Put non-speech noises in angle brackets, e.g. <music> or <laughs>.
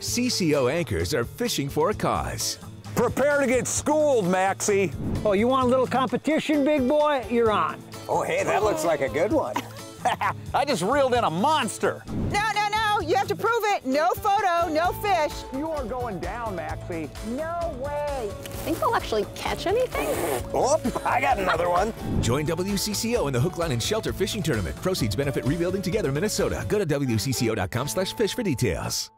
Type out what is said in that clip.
CCO anchors are fishing for a cause. Prepare to get schooled, Maxie. Oh, you want a little competition, big boy? You're on. Oh, hey, that looks like a good one. <laughs> I just reeled in a monster. No, no, no. You have to prove it. No photo, no fish. You are going down, Maxie. No way. Think they'll actually catch anything? Oh, I got another one. <laughs> Join WCCO in the Hook, Line, and Shelter Fishing Tournament. Proceeds benefit Rebuilding Together Minnesota. Go to WCCO.com slash fish for details.